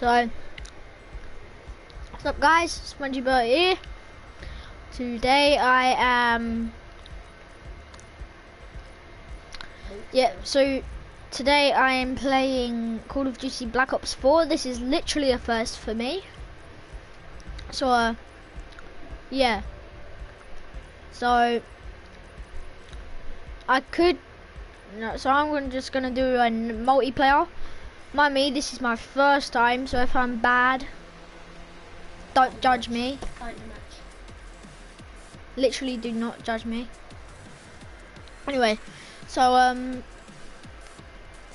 So, what's up guys? Smudgy Bert here. Today I am... Yeah, so today I am playing Call of Duty Black Ops 4. This is literally a first for me. So, uh, yeah. So, I could... No, so I'm just to do a multiplayer. Mind me, this is my first time, so if I'm bad, don't judge me. Literally do not judge me. Anyway, so um,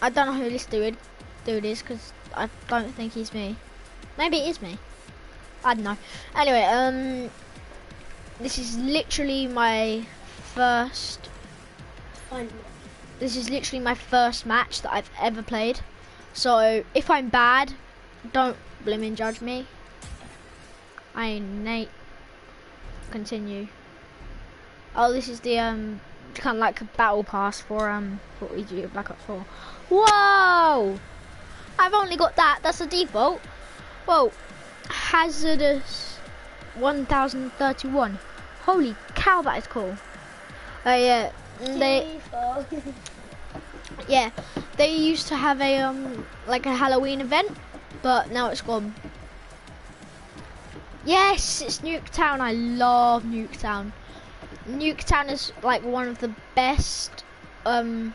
I don't know who this dude dude is because I don't think he's me. Maybe it is me. I don't know. Anyway, um, this is literally my first. This is literally my first match that I've ever played. So if I'm bad, don't blimmin' judge me. I ain't Nate. Continue. Oh, this is the um kind of like a battle pass for um what we do Black Ops 4. Whoa! I've only got that. That's the default. Whoa! Hazardous 1031. Holy cow, that is cool. Oh uh, yeah, they. yeah, they used to have a um like a Halloween event, but now it's gone. Yes, it's Nuketown. I love Nuketown. Nuketown is like one of the best. Um,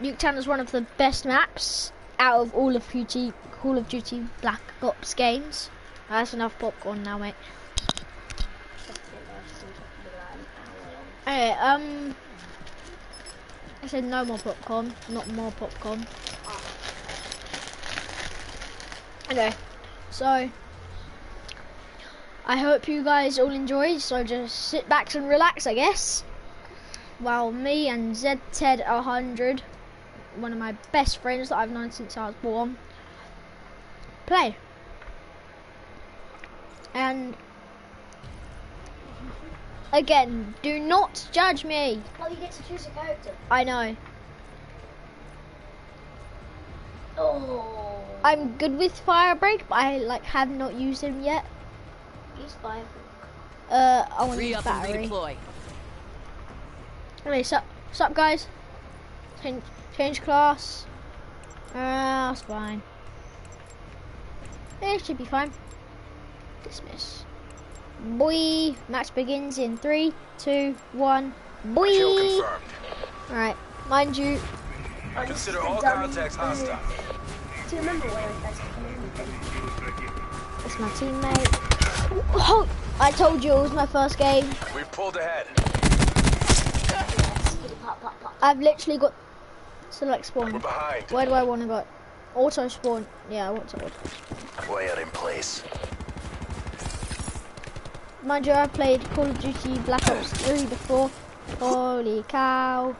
Nuketown is one of the best maps out of all of Duty, Call of Duty Black Ops games. That's enough popcorn now, mate. Hey, um, I said no more popcorn, not more popcorn. Okay, so I hope you guys all enjoyed. So just sit back and relax, I guess. While me and Z Ted 100, one of my best friends that I've known since I was born, play. And again, do not judge me. Oh, you get to choose a character. I know. Oh. I'm good with Firebreak, but I like have not used him yet. Use five. Uh, I want to Re use up and battery. redeploy. Anyway, sup, sup guys? Change, change class. Uh, that's fine. It should be fine. Dismiss. Boy, match begins in three, two, one. Boy. Kill confirmed. Alright, mind you, Oh, Consider all contacts hostile. Do you remember where I first it's my teammate. Oh, I told you it was my first game. We've pulled ahead. Pop pop pop. I've literally got select spawn. We're behind. Where do I want to go? Auto spawn. Yeah, I want to auto. Way in place. Mind you, I've played Call of Duty Black Ops 3 before. Holy cow.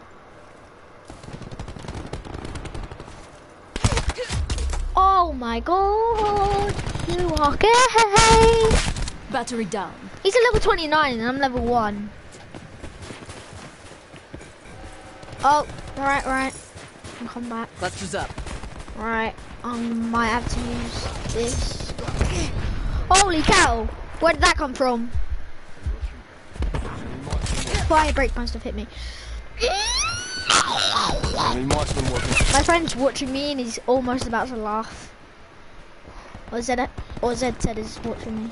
Oh my god. You are gay. Battery down. He's a level 29 and I'm level 1. Oh, right, right. I'll come back. Clusters up. Right, I might have to use this. Holy cow! Where did that come from? Firebreak must have hit me. My friend's watching me and he's almost about to laugh. Or Zed, or Zed said is watching me.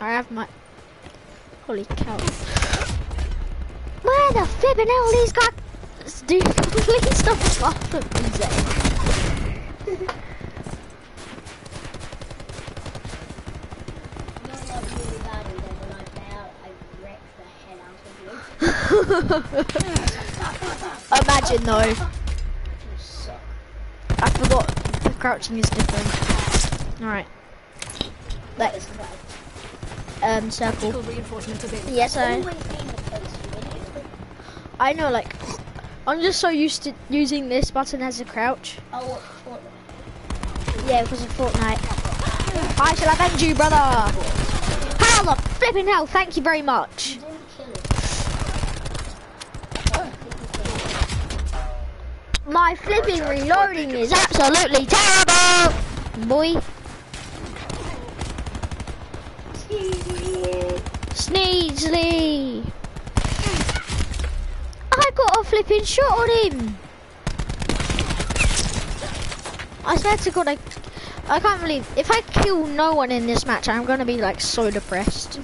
I have my. Holy cow! Where the flipping hell these guys? Dude, please stop laughing Zed. You're not really bad and then when I play out, I wreck the hell out of you. Imagine though, I forgot the crouching is different. Alright. That Like, is bad. um, circle. Vehicle reinforcement available. Yes, I, Always aim the place you idiot. I know, like, I'm just so used to using this button as a crouch. Oh, what? what? Yeah, because of Fortnite. I shall avenge you, brother! How the flipping hell, thank you very much. You didn't kill him. My flipping reloading is absolutely terrible, boy. Sneezely. I got a flipping shot on him. I swear to God, I, I can't believe if I kill no one in this match, I'm gonna be like so depressed.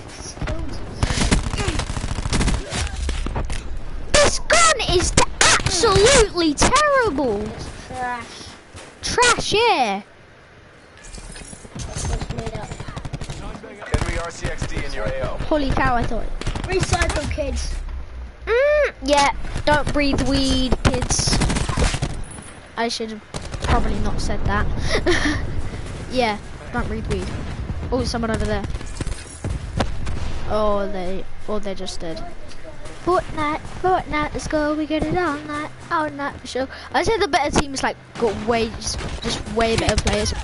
This gun is absolutely terrible. Trash. Trash, yeah. That's made up. Enemy RCXD in your AO. Holy cow, I thought. Recycle kids. Mm, yeah, don't breathe weed, kids. I should have probably not said that. yeah, don't breathe weed. Oh, someone over there. Oh, they, oh, they just did. Fortnite, Fortnite, let's go, we get it all night, all night for sure. I said the better teams like got way, just, just way better players.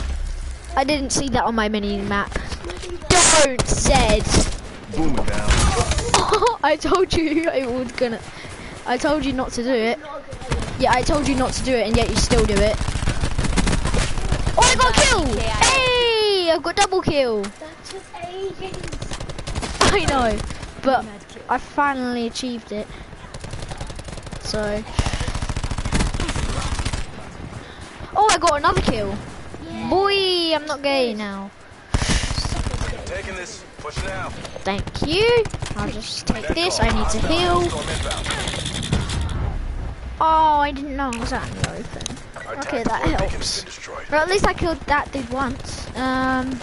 I didn't see that on my mini map. Don't, Zed. Boom it down. I told you I was gonna. I told you not to do it. Yeah, I told you not to do it, and yet you still do it. Oh, I got a kill! Hey, I've got double kill. That took ages. I know, but I finally achieved it. So. Oh, I got another kill. Boy, I'm not gay now. Taking this. Pushing out. Thank you. I'll just take this. I need to heal. Oh, I didn't know I was out in the open. Our Okay, that helps. been. But at least I killed that dude once. Um,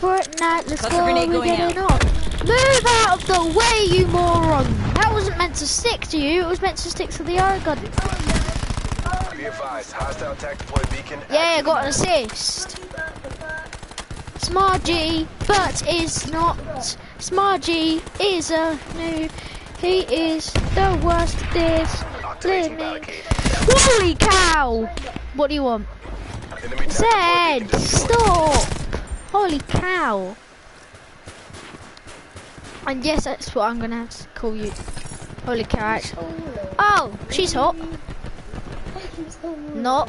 Fortnite, let's Got go, grenade we're going getting on. Move out of the way, you moron! That wasn't meant to stick to you, it was meant to stick to the other gun. Be advised. Hostile attack deploy beacon. Yeah, I got an assist. Smargy, but is not. Smargy is a noob. He is the worst at this. Activating Living. Holy cow! What do you want? Enemy Zed, stop! Holy cow! And yes, that's what I'm gonna have to call you. Holy cow! Oh, she's hot. Not.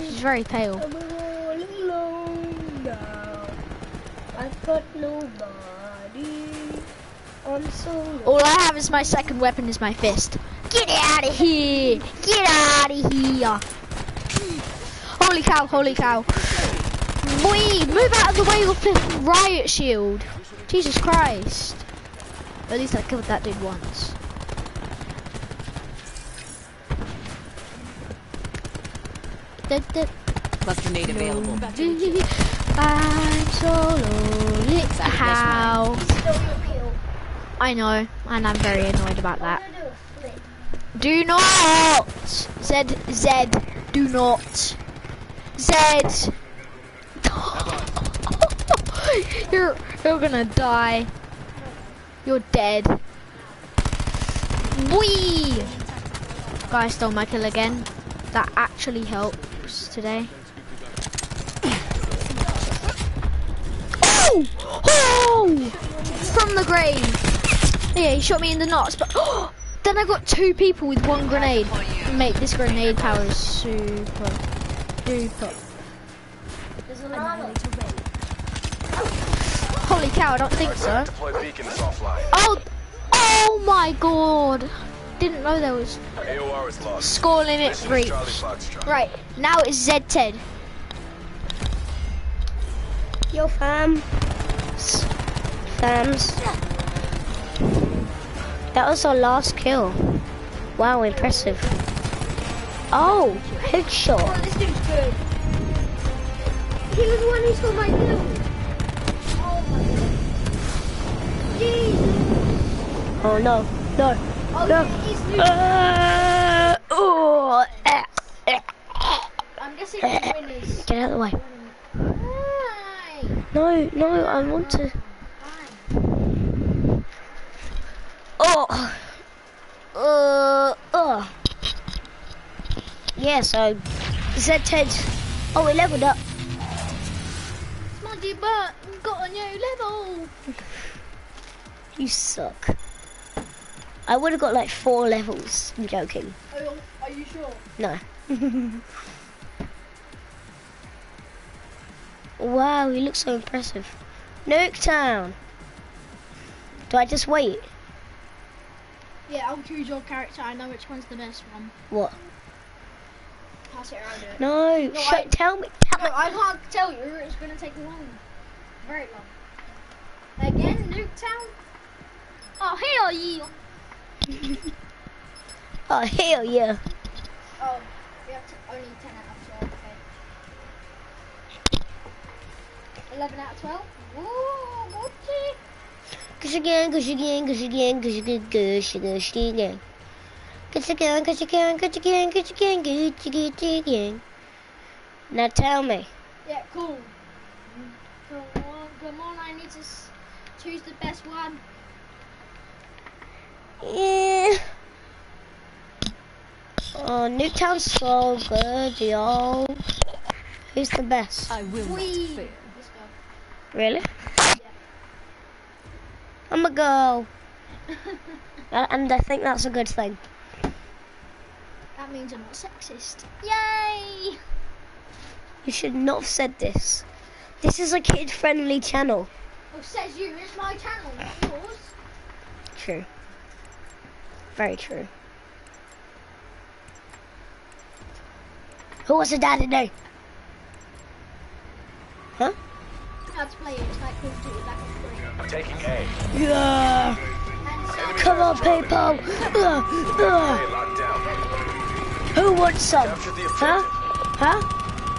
She's very pale. I'm all alone now. I've got nobody. I'm solo. All I have is my second weapon is my fist. Get out of here! Get out of here! Holy cow! Holy cow! Boy, move out of the way with the riot shield! Jesus Christ! At least I killed that dude once. Cluster grenade available. I'm solo lit. How? Still your kill. I know, and I'm very annoyed about that. Do. Do not! Zed, Zed, do not. Zed! you're, you're gonna die. You're dead. Wee! Guy stole my kill again. That actually helps today. Oh! Oh! From the grave. Yeah, he shot me in the nuts, but then I got two people with one grenade. Mate, this grenade power is super, super. There's a llama. Holy cow, I don't think so. Attack deploy beacon is offline. Oh, oh my god. Didn't know there was AOR is lost. score limit Mission is reach. Charlie Foxtrot. Right, now it's Z10. Yo, fam. Fams. That was our last kill. Wow, impressive. Oh, headshot. Oh, this dude's good. He was the one who stole my kill. Oh no, no. Oh, No. Uh, oh. I'm guessing winners. Get out of the way. No, no, I want to. Oh. Uh, oh. Yeah, so Z10. Oh, we leveled up. Smudgy butt got a new level. You suck. I would have got like four levels. I'm joking. Oh, are you sure? No. wow, he looks so impressive. Nuketown. Do I just wait? Yeah, I'll choose your character. I know which one's the best one. What? Pass it around it. No, No, I- tell me. No, I can't tell you. It's going to take long. Very long. Again, Nuketown? Oh, hell yeah. Oh, hell yeah. Oh, we have to, only 10 out of 12. Okay. 11 out of 12? Woo, Gucci. Gush again, gush again, gush again, gush again, gush, gush again. Gush again, gush again, gush again, gush again, gush, gush again. Now tell me. Yeah, cool. Come on, come on. I need to choose the best one. Yeah. Oh, Nuketown's so good, y'all. Who's the best? I will not Whee! fail. Let's. Really? I'm a girl. And I think that's a good thing. That means I'm not sexist. Yay! You should not have said this. This is a kid-friendly channel. Oh, says you. It's my channel, not yours. True. Very true. Who wants a daddy now? Huh? How to play it. It's like Call of Duty Black Ops 3. Taking A. Yeah. And so, Enemy Come on, has Charlie. people. Uh, uh. A locked down. Who wants some? Capture the Huh? objective. Huh?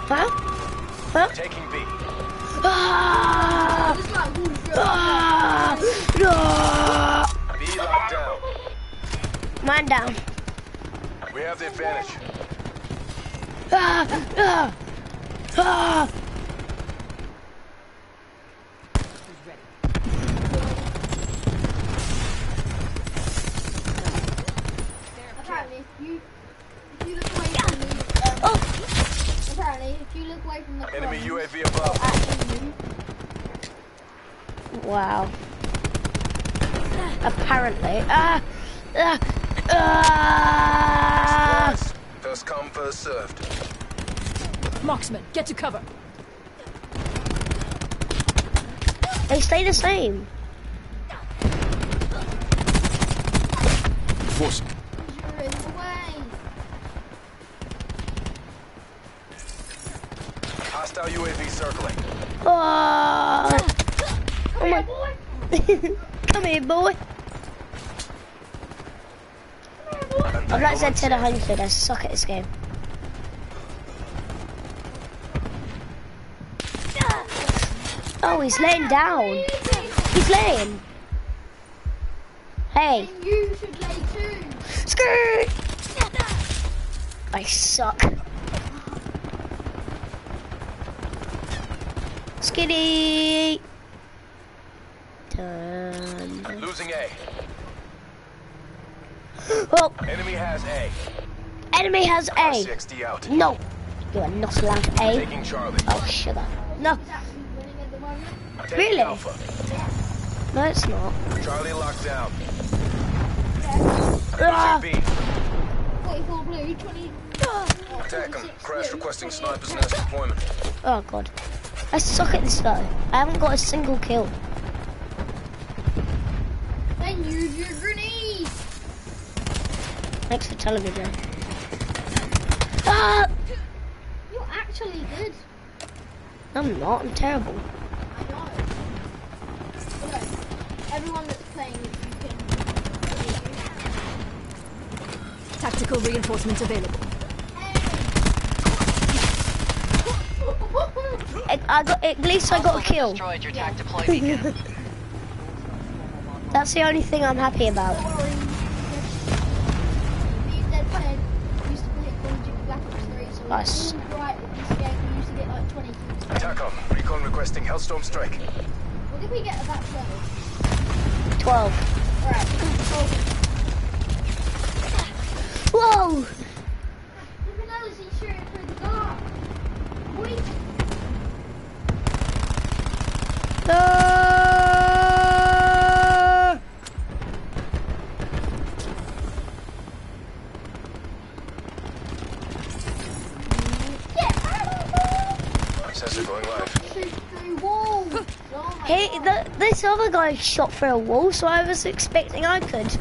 Huh? Huh? Taking B. Ah! it's like Ah! Man down. We have the advantage. Ah! Ah! Ah! Apparently, if you, if you look away from the, apparently, if you look away from the Enemy UAV above. Wow. Apparently. Ah! Ah! Ah! Nice. First come, first served. Marksman, get to cover. They stay the same. Force. you're in the way. Hostile UAV circling. Oh! Oh my. Come here, boy. I've not said to the hundred. I suck at this game. Oh, he's laying down. He's laying. Hey, you should lay too. skirt. I suck. Skitty. Dun. Losing A. Oh, Enemy has A. enemy has a 60 out. No, you are not allowed A. Taking Charlie. Oh, shut up. No, It's actually winning at the moment. Taking really? Alpha. no, it's not. Charlie locked down. Ah, B. 44 blue, 20. Oh, Attack him. Crash requesting sniper's nest deployment. oh god. I suck at this though. I haven't got a single kill. Then use your grenade. Thanks for television. Ah! You're actually good. I'm not. I'm terrible. I know. Okay. Everyone that's playing you can. Tactical reinforcement available. I, I got at least I got a kill. Destroyed your tac deploy beacon. That's the only thing I'm happy about. Attack him. Recon requesting Hellstorm strike. What did we get about 12? Twelve. Alright. Whoa! look at those, he's shooting through the dark. Wait. Ah! This other guy shot through a wall, so I was expecting I could.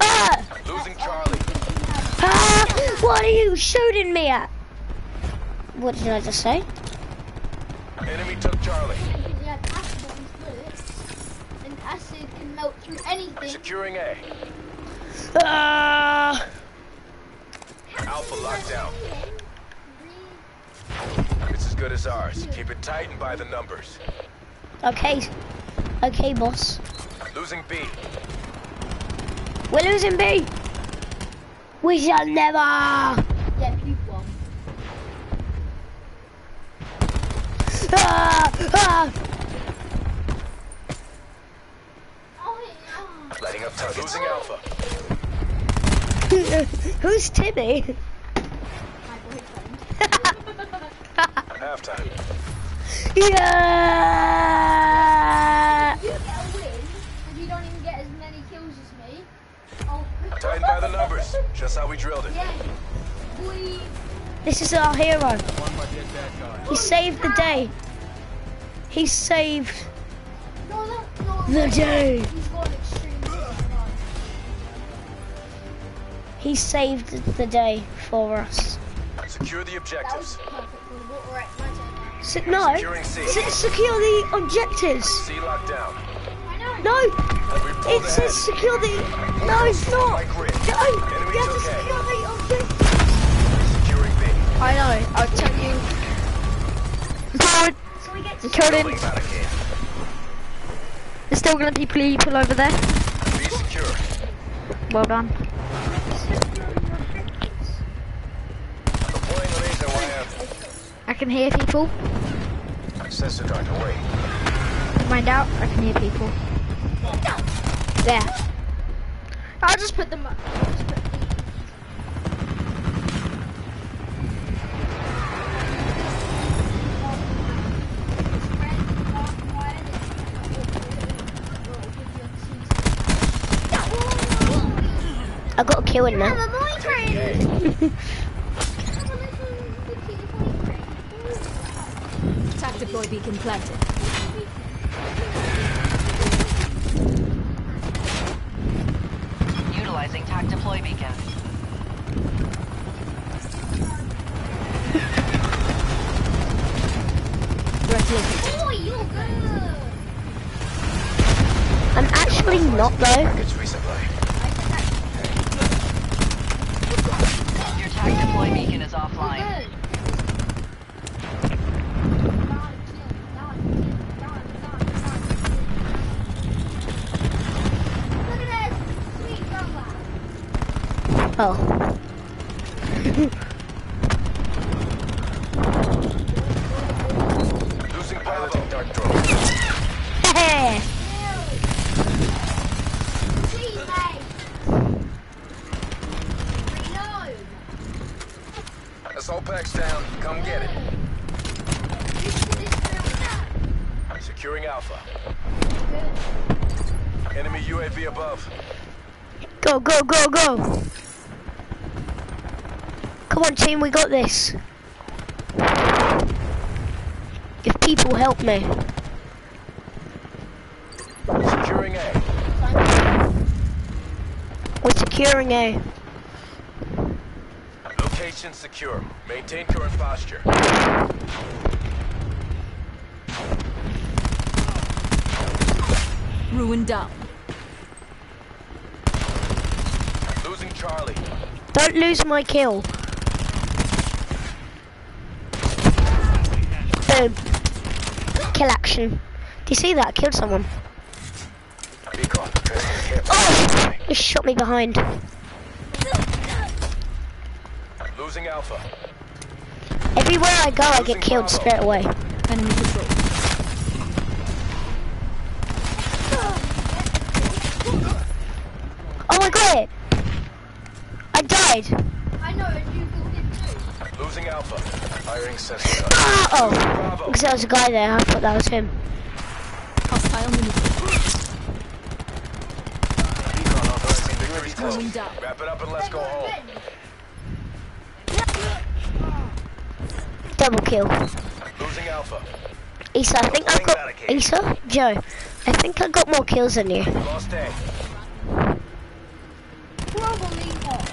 ah! Losing Charlie. Ah! What are you shooting me at? What did I just say? Enemy took Charlie. He acid on his bullets, and acid can melt through anything. Securing A. Ah! Alpha locked down. It's as good as ours. Keep it tight and by the numbers. Okay. Okay, boss. Losing B. We're losing B. We shall never. Yeah, you won. Ah! Ah! Lighting up targets. Losing Alpha. Who's Timmy? My boyfriend. Halftime. Yeah! You get a win, and you don't even get as many kills as me. Oh. Tighten by the numbers. Just how we drilled it. Yeah. We. This is our hero. He saved the day. He saved No, no, no. the day. He's got extreme discipline. He saved the day for us. Secure the That was objectives. Se- no. Securing C. Se- secure the objectives. C locked down. I know. No. And we It says secure the. No, it's not. Like grid. No. You have to secure the objectives. Securing B. I know. I'll tell you. Forward. So we get to Killed him. There's still gonna be people over there. Be. Well done. I can hear people. Sensor dart away. Find out. I can hear people. There. I'll just put them up. I'll just put these. I got a kill in I'm now. a boyfriend. Tactical beacon planted. Utilizing TAC deploy beacon. Threat located. Oh, you're good. I'm actually not though. Your TAC deploy beacon is offline. Good. Look at this. Sweet robot. Oh. Losing piloting dart drone. Hey. Reload. Assault packs down. Come get it. This is this Securing Alpha. Enemy UAV above. Go, go, go, go. Come on, team, we got this. If people help me. Securing A. We're securing A. Location secure. Maintain current posture. Ruin down. Losing Charlie. Don't lose my kill. Boom. Kill action. Do you see that? I killed someone. Oh! He shot me behind. Losing Alpha. Everywhere I go, I get killed straight away. Oh, I got it! I died! I know, and you got it too. Losing Alpha. Firing sensor. Oh! Because there was a guy there, I thought that was him. Hostile maneuver. Beacon authorizing victory Going close. Wrap it up and let's go home. Double kill. Losing Alpha. Issa, I think I've got Issa, Joe. I think I got more kills than you. Lost A. Probably not.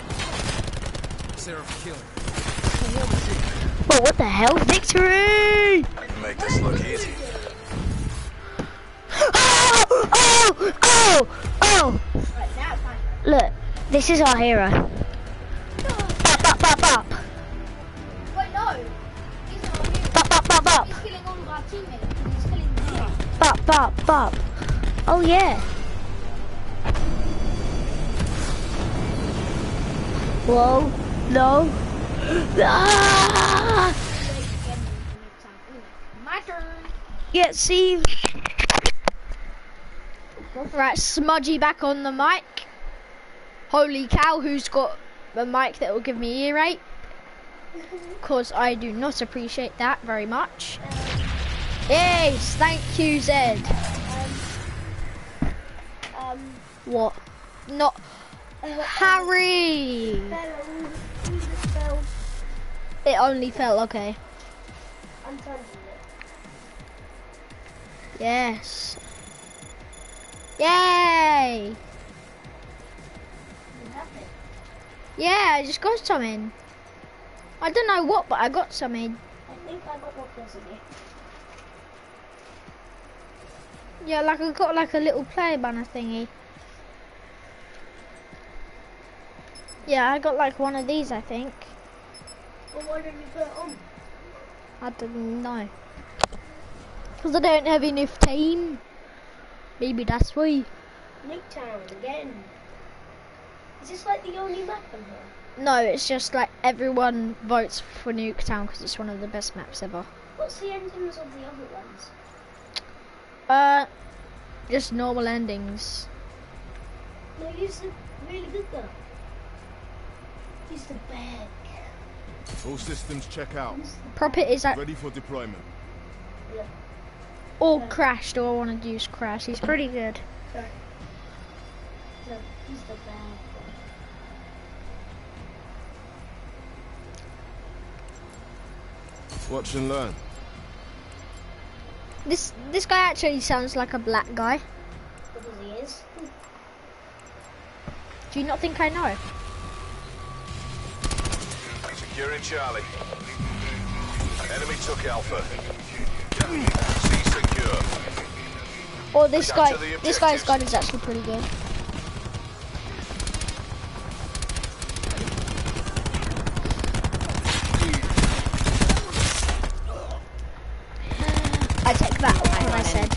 Whoa, what the hell? Victory! Make this look easy. Oh! Oh! Oh! Oh! Right now, it's fine. Look, this is our hero. Bop, bop, bop, bop. Wait, no. He's not here. Bop, bop, bop, bop. He's killing all of our teammates. He's killing me. Bop, bop, bop. Oh, yeah. Whoa. No. Ah! My turn. Yeah, see? Right, Smudgy back on the mic. Holy cow, who's got a mic that will give me ear rape? Because I do not appreciate that very much. Yes, thank you, Zed. Um, What? Not Harry. spell. Use the spell. It only fell okay. I'm trying to do it. Yes. Yay! You have it. Yeah, I just got something. I don't know what, but I got something. I think I got kills than you. Yeah, like I got like a little play banner thingy. Yeah, I got like one of these, I think. Well, why don't you put it on? I don't know. Because I don't have enough time. Maybe that's why. Nuketown again. Is this like the only map on here? No, it's just like everyone votes for Nuketown because it's one of the best maps ever. What's the endings of the other ones? Uh, just normal endings. No, he's the really good gun. He's the bag. All systems check out. Prophet is at Ready for deployment. all crashed. All I want to use crash. He's pretty good. No, use the bag. Watch and learn. This this guy actually sounds like a black guy. Because he is. Do you not think I know? Securing Charlie. Enemy took Alpha. C secure. Or this guy, this guy's gun is actually pretty good. I take that what I said.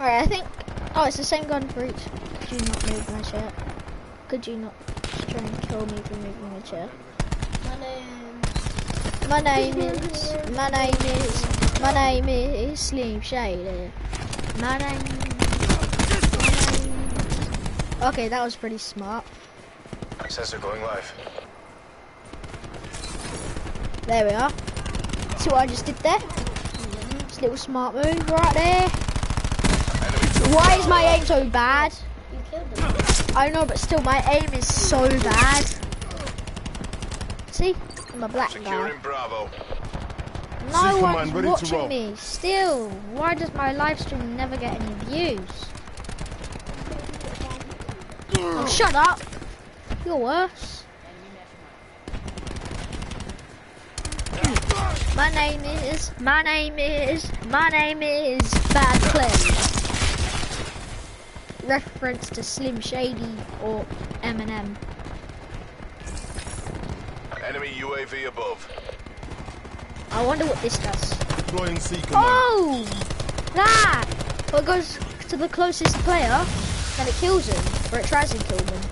Alright, I think. Oh, it's the same gun for each. Could you not move my chair? Could you not try and kill me for moving the chair? My name. Is, my name is, my name is Slim Shady. My name, my name. Okay, that was pretty smart. Sensor going live. There we are. See what I just did there? Just a little smart move right there. Why is my aim so bad? You killed him. I know, but still, my aim is so bad. See? I'm a black guy. Securing Bravo. No Superman one's ready watching me. Still, why does my live stream never get any views? Oh, shut up. You're worse. My name is, my name is, my name is Bad Clay. Reference to Slim Shady or Eminem. Enemy UAV above. I wonder what this does. Deploying C command. Oh! That! Well, it goes to the closest player, and it kills him. Or it tries to kill them.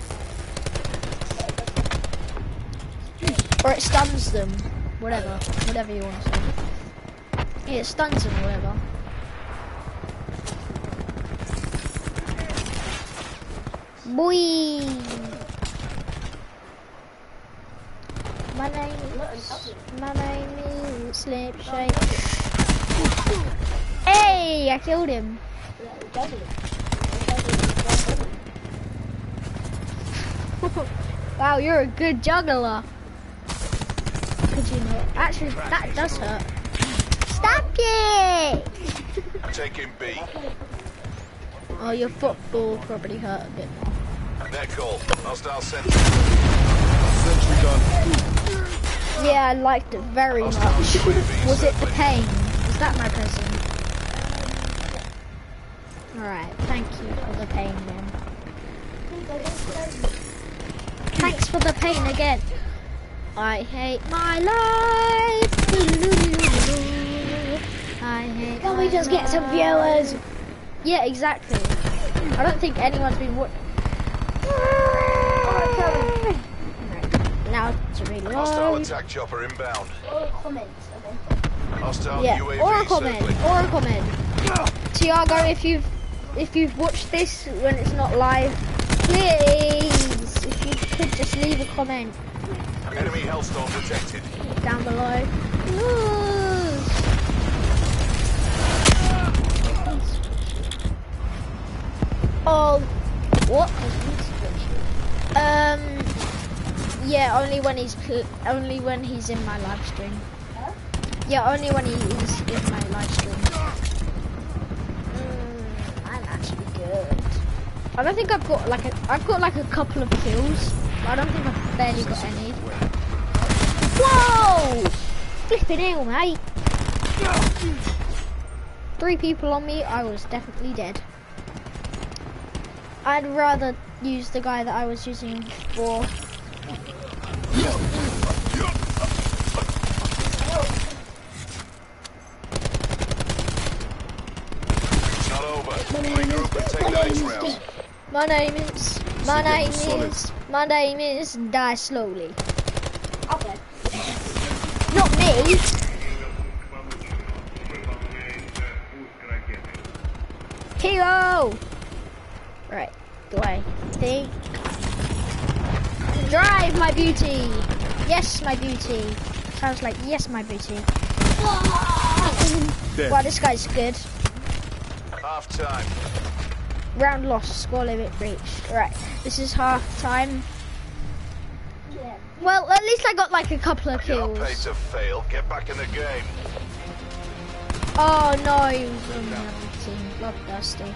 Or it stuns them. Whatever. Whatever you want to say. Yeah, it stuns them whatever. Boy! My name is... My name is Slip Shake. Hey! I killed him. wow, you're a good juggler. could you not? Actually, that does hurt. Stop it! Taking B. Oh, your football probably hurt a bit more. Net call. Hostile sentry. Sentry gun. Yeah, I liked it very much. Was it the pain? Was that my present? Alright, thank you for the pain then. Thanks for the pain again. I hate my life. I hate Can we just get some viewers? Yeah, exactly. I don't think anyone's been watching. Now to Hostile attack chopper inbound. Or comments. Okay. Hostile Yeah, UAV or a comment, circling. or a comment. Tiago, if you've if you've watched this when it's not live, please, if you could just leave a comment Enemy Hellstorm detected. down below. Ooh. Oh, what? Um, yeah, only when he's only when he's in my live stream. Yeah, only when he is in my live stream. Mm, I'm actually good. I don't think I've got like a I've got like a couple of kills. But I don't think I've barely got any. Whoa! Flipping hell, mate. Three people on me, I was definitely dead. I'd rather use the guy that I was using before. It's not over. Regroup and take the next round. My name is, my name is, my name is Die Slowly. Okay. Not me. Hero! Right, do I think? Drive, my beauty! Yes, my beauty. Sounds like yes, my beauty. Dead. Wow, this guy's good. Half time. Round lost, score limit reached. Right, this is half time. Yeah. Well, at least I got like a couple of You're not paid kills. to fail. Get back in the game. Oh no, he was on the other team. Bloodthirsty.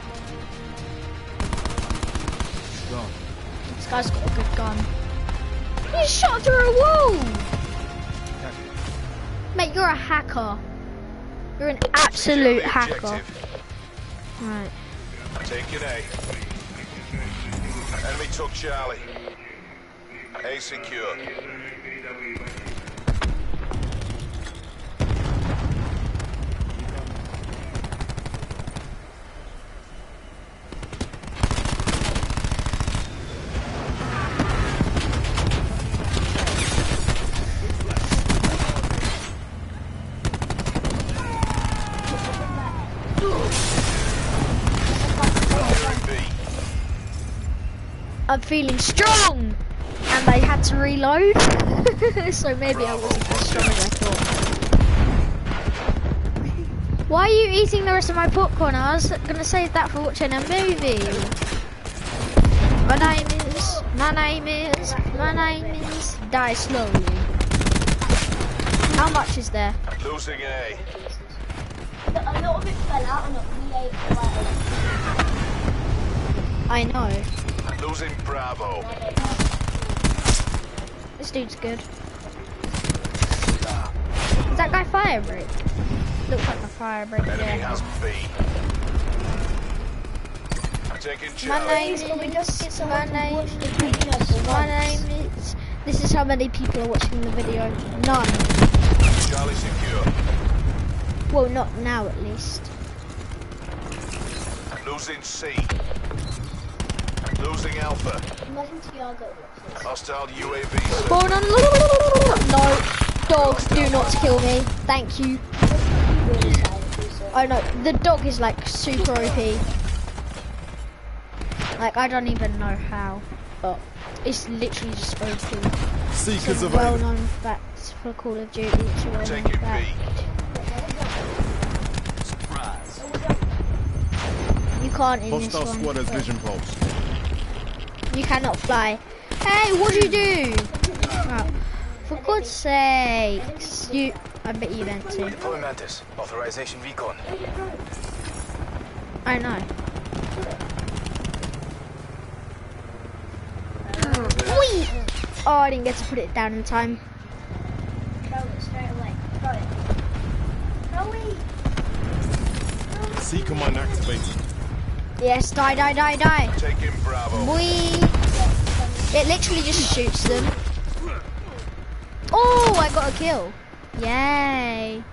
Gone. This guy's got a good gun. He shot through a wall! Mate, you're a hacker. You're an absolute hacker. Right. Taking A. Eh? Enemy took Charlie. A secure. Securing B. I'm feeling strong! And I had to reload. so maybe I wasn't as strong as I thought. Why are you eating the rest of my popcorn? I was gonna save that for watching a movie. My name is, my name is, my name is, die slowly. How much is there? Losing A. A lot of it fell out and we ate like I know. Losing Bravo. This dude's good. Is that guy Firebreak? Looks like a Firebreak. Enemy Yeah. has B. Taking My Charlie. name Can we just get is. My to name. watch the video for My once? name is. This is how many people are watching the video. None. Charlie secure. Well, not now at least. Losing C. Losing Alpha. Imagine Tiago watches. Hostile UAV. circling. Oh no! No! no. Dogs, do not kill me. Thank you. Really sad if we saw. Oh no, the dog is like super OP. Like I don't even know how, but it's literally just OP. Seekers It's a well-known facts for Call of Duty. It's a well-known fact. You can't in Hostile this one. Hostile squad has vision pulse. You cannot fly. Hey, what do you do? Oh. For God's sakes. You, I bet you meant to. Deploy Mantis. Authorization recon. I know. Whee! Oh, I didn't get to put it down in time. Throw it straight away. Throw it. Throw it. Seeker mine activated. Yes, die, die, die, die. Taking Bravo. Whee! It literally just shoots them. Oh, I got a kill. Yay.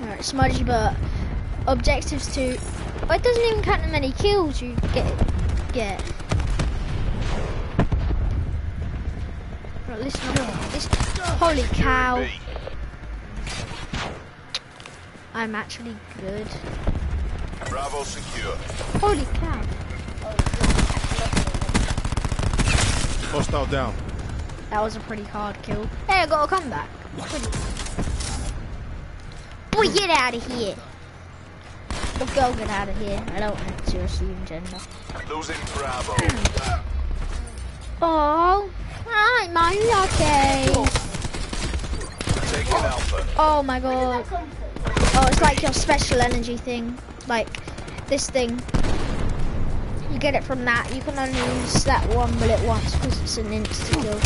Alright, smudgy, but objectives to... Oh, it doesn't even count how many kills you get. get. Right, listen up. Listen. Holy cow. I'm actually good. Bravo secure. Holy cow. Hostile down. That was a pretty hard kill. Hey, I got a comeback. Pretty. Boy, get out of here. The girl, get out of here. I don't want to assume gender. Losing Bravo. Oh, I'm unlucky. Taking Alpha. Oh my god. Oh, it's like your special energy thing. Like this thing. You get it from that. You can only use that one bullet once because it's an insta kill.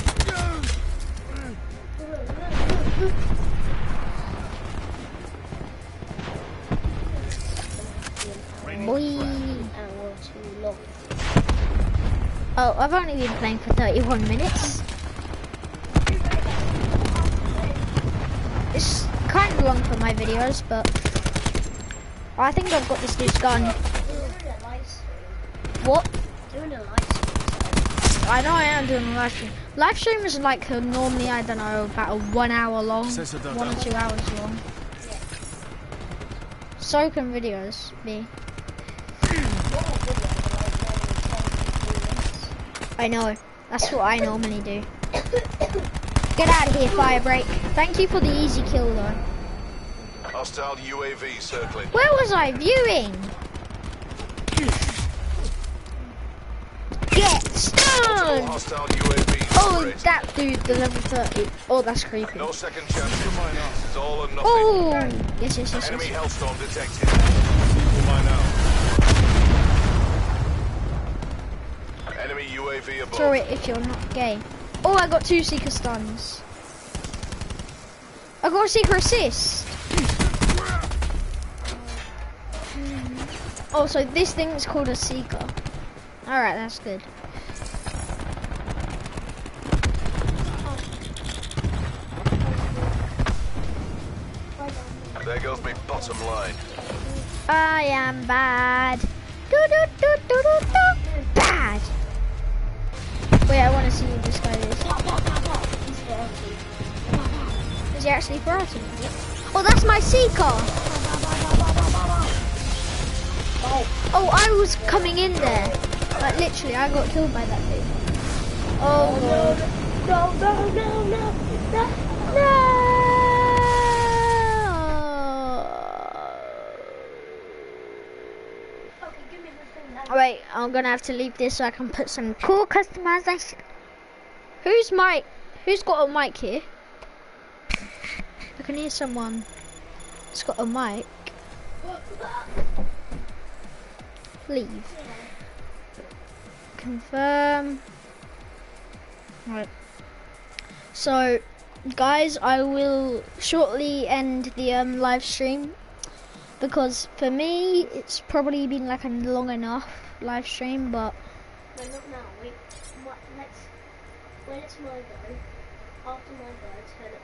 Oh, I've only been playing for 31 minutes. It's kind of long for my videos, but I think I've got this new gun. Doing a live stream. What? Doing a live stream. I know I am doing a live stream. Live stream is like uh, normally, I don't know, about a one hour long, one or two hours long. So can videos be. I know. That's what I normally do. Get out of here, Firebreak. Thank you for the easy kill though. Hostile UAV circling. Where was I viewing? Get stunned! hostile UAV Oh, that dude, the level 30. Oh, that's creepy. No second chances. This is all or nothing. Oh! Yes, yes, yes, Enemy yes. Hellstorm detected. Seeker mine out. Enemy UAV above. Throw it if you're not gay. Oh, I got two seeker stuns. I got a seeker assist. Oh, so this thing is called a seeker. Alright, that's good. There goes my bottom line. I am bad. Do do do do do do. Bad. Wait, I want to see who this guy is. Is he actually fighting? Oh, that's my seeker. Oh, I was coming in there. Like literally, I got killed by that thing. Oh, oh god. No, no, no, no, no. No. Okay, give me the thing. Wait, I'm gonna have to leave this so I can put some cool customization. Who's mic? Who's got a mic here? I can hear someone. It's got a mic. Leave. Confirm. Right. So, guys, I will shortly end the um, live stream because for me it's probably been like a long enough live stream, but Wait, not now. Wait. What, let's. When it's my go, after my go, turn it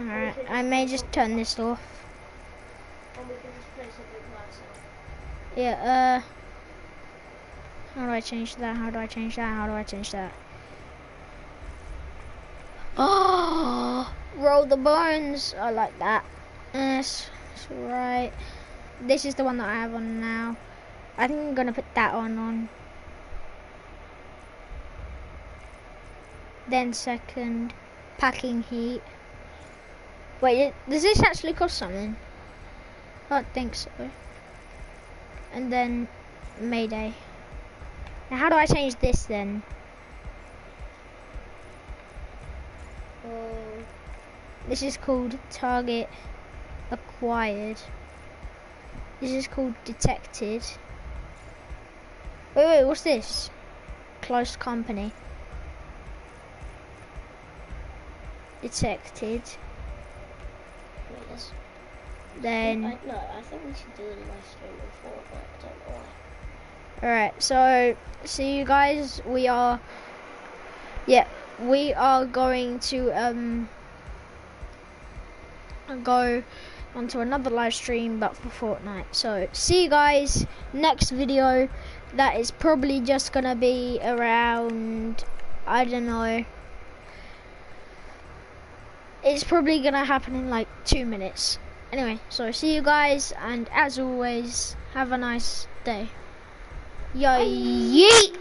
off. alright, I may just turn this off. And we can just play something by ourselves. Yeah, uh. How do I change that? How do I change that? How do I change that? Oh, roll the bones. I like that. Yes, that's right. This is the one that I have on now. I think I'm gonna put that one on. Then second, packing heat. Wait, does this actually cost something? I don't think so. And then Mayday. Now how do I change this then? Um, This is called target acquired. This is called detected. Wait, wait, what's this? Close company. Detected. Then. I, no, I think we should do a live stream before, but I don't know why. Alright, so see you guys. We are yeah, we are going to um go onto another live stream but for Fortnite. So see you guys next video. That is probably just gonna be around I don't know. It's probably gonna happen in like two minutes. Anyway, so see you guys and as always, have a nice day. Yo yeet!